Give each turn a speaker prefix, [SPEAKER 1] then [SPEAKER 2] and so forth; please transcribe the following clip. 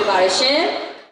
[SPEAKER 1] ဖြစ်ပါတယ်ရှင်။